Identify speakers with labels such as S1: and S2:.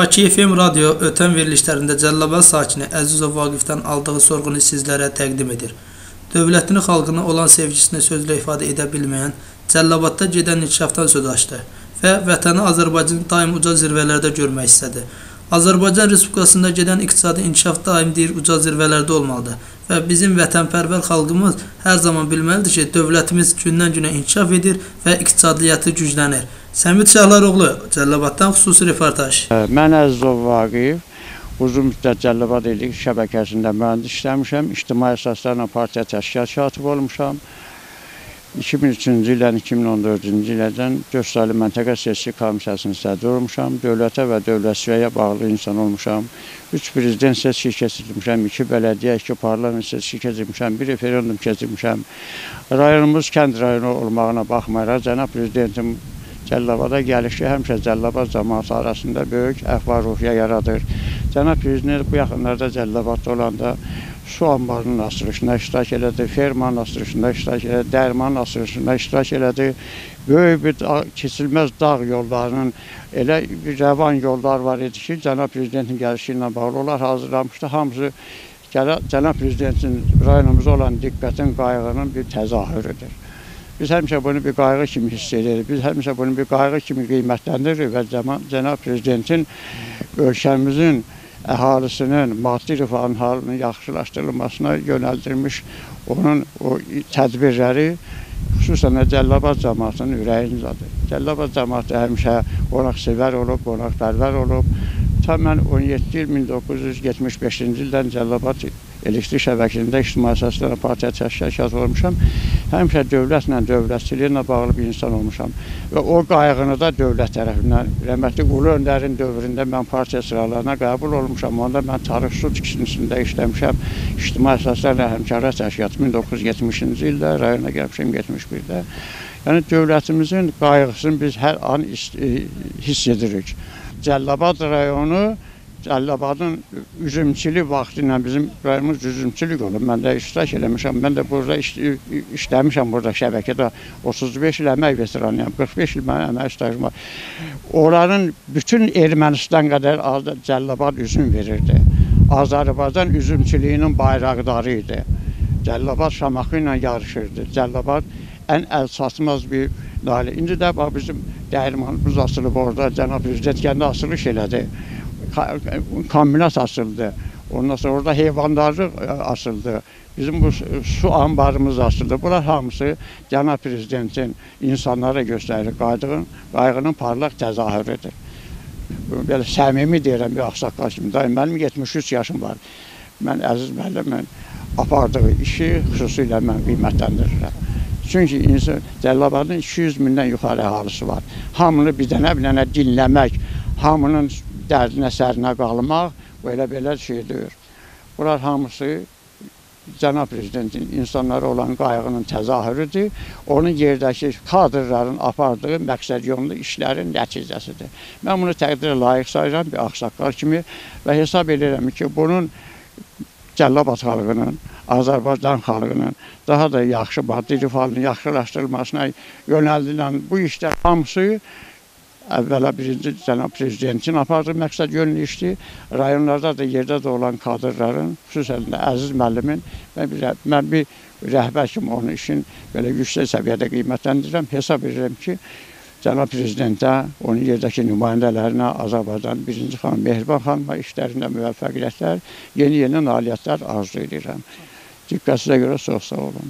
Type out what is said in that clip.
S1: Bakı FM Radio ötən verilişlərində Cəllabad sakini Əzizov Vaqifdən aldığı sorğunu sizlərə təqdim edir. Dövlətini, xalqına olan sevgisini sözlə ifadə edə bilməyən, Cəllabadda gedən inkişafdan söz açdı və vətəni Azərbaycanı daim uca zirvələrdə görmək istədi. Azərbaycan Respublikasında gedən iqtisadi inkişaf daim deyir uca zirvələrdə olmalıdır və bizim vətənpərvər xalqımız hər zaman bilməlidir ki, dövlətimiz gündən-günə inkişaf edir və iqtisadiyyatı güclənir. Səmid Şahlaroğlu, Cəllabaddan xüsusi reportaj.
S2: Mən Əzizov Vaqif, uzun müddət Cəllabad İllik şəbəkəsində mühəndis işləmişəm, İctimai Əsaslarla Partiya Təşkilat katib olmuşam. 2003-cü ildən 2014-cü ildən Göstəli Məntəqə Seçki Komissiyasının sədri olmuşam. Dövlətə və dövlətçiliyə bağlı insan olmuşam. 3 prezident seçki keçirmişəm, 2 bələdiyyə, 2 parlament seçki keçirmişəm, 1 referendum keçirmişəm. Rayonumuz kənd rayonu olmağına baxmayaraq cənab prezidentim Cəllabada gəlişi həmişə Cəllabad cəmaatı arasında böyük əhval-ruhiyyə yaradır. Cənab prezident bu yaxınlarda Cəllabadda olanda su anbarının açılışına iştirak elədi, fermanın açılışında iştirak elədi, dərmanın açılışında iştirak elədi. Böyük bir dağ, keçilməz dağ yollarının elə rəvan yollar var idi ki, cənab prezidentin gəlişi ilə bağlı onlar hazırlanmışdı. Hamısı cənab prezidentin rayonumuza olan diqqətin, qayğının bir təzahürüdür. Biz həmişə bunu bir qayğı kimi hiss edirik. Biz həmişə bunu bir qayğı kimi qiymətləndiririk və cənab prezidentin ölkəmizin əhalisinin maddi rifahının halının yaxşılaşdırılmasına yönəldilmiş onun o tədbirləri xüsusən də Cəllabad cəmaatının ürəyindədir. Cəllabad cəmaatı həmişə qonaqsevər olub, qonaqpərvər olub. Ta mən 17 il 1975-ci ildən Cəllabad elektrik şəbəkəsində ictimai əsaslarla partiya təşkilat olmuşam. Həmişə dövlətlə, dövlətçiliklə bağlı bir insan olmuşam. Və o qayğını da dövlət tərəfindən, rəhmətli Qulu Öndərin dövründə mən partiya sıralarına qəbul olmuşam. Onda mən tarix su tikintisində işləmişəm. İctimai əsaslarla həmkarlar təşkilatı 1970-ci ildə rayona gəlmişəm 71-də. Yəni dövlətimizin qayğısını biz hər an hiss edirik. Cəllabad rayonu Cəllabadın üzümçülük vaxtı ilə bizim rayonumuz üzümçülük olub. Mən də iştirak eləmişəm. Mən də burada iş, işləmişəm burada şəbəkədə. 35 il əmək veteranıyam. 45 il mənim əmək stajım var. Onların bütün Ermənistan qədər Cəllabad üzüm verirdi. Azərbaycan üzümçülüyünün bayraqdarı idi. Cəllabad Şamaxı ilə yarışırdı. Cəllabad ən əl çatmaz bir nalə. İndi də bax bizim dəyirmanımız asılıb orada. Cənab Prezident kəndi açılış elədi kombinat açıldı. Ondan sonra orada heyvandarlıq e, açıldı. Bizim bu su anbarımız açıldı. Bunlar hamısı cənab prezidentin insanlara göstərir qaydığın, qayğının parlaq təzahürüdür. Belə səmimi deyirəm bir ağsaqqal kimi. Dayım, mənim 73 yaşım var. Mən Əziz müəllimin apardığı işi xüsusilə mən qiymətləndirirəm. Çünki insan Cəllabadın 200 mindən yuxarı əhalisi var. Hamını bir dənə bir dənə dinləmək, hamının dərdinə sərinə qalmaq belə-belə şeydir. Bunlar hamısı cənab prezidentin insanlara olan qayğının təzahürüdür. Onun yerdəki kadrların apardığı məqsəd yönlü işlərin nəticəsidir. Mən bunu təqdirə layiq sayıram bir ağsaqqal kimi və hesab edirəm ki, bunun Cəllabad xalqının, Azərbaycan xalqının daha da yaxşı maddi rifahının yaxşılaşdırılmasına yönəldilən bu işlər hamısı əvvəla birinci cənab prezidentin apardığı məqsəd yönlü işdir. Rayonlarda da yerdə də olan kadrların, xüsusən də Əziz müəllimin mən bir, mən bir rəhbər kimi onun işin belə yüksək səviyyədə qiymətləndirirəm. Hesab edirəm ki, cənab prezidentə, onun yerdəki nümayəndələrinə, Azərbaycan birinci xanım Mehriban xanıma işlərində müvəffəqiyyətlər, yeni-yeni nailiyyətlər arzu edirəm. Diqqətinizə görə çox sağ olun.